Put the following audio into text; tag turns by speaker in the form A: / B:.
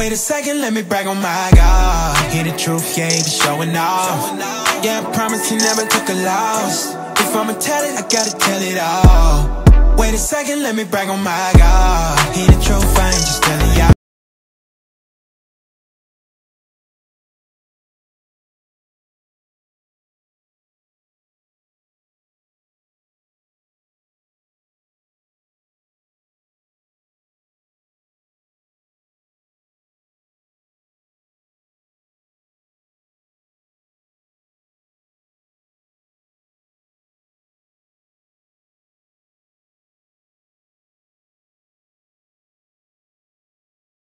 A: Wait a second, let me brag on my God. Hear the truth, yeah, he be showing off. Yeah, I promise he never took a loss. If I'ma tell it, I gotta tell it all. Wait a second, let me brag on my God. Hear the truth, I ain't.